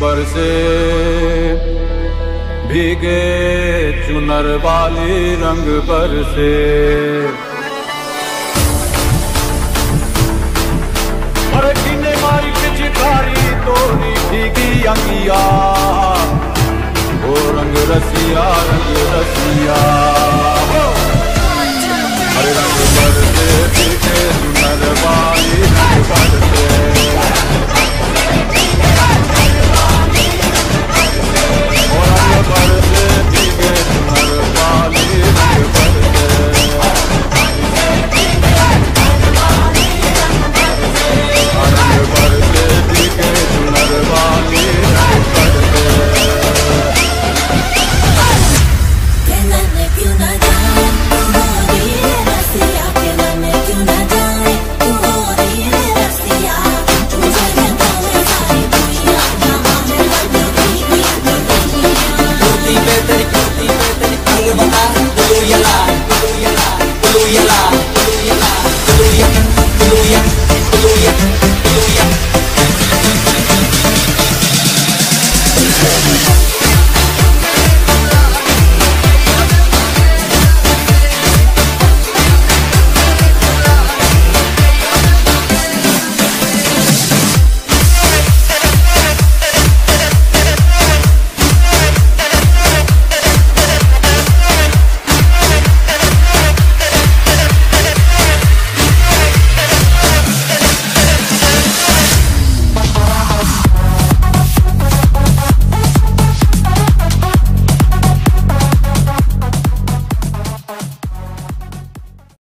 बरसे भीगे चुनर वाली रंग बरसे अरे किने मारी पिचकारी तोरी भीगी अंगिया ओ रंग रसिया रंग रसिया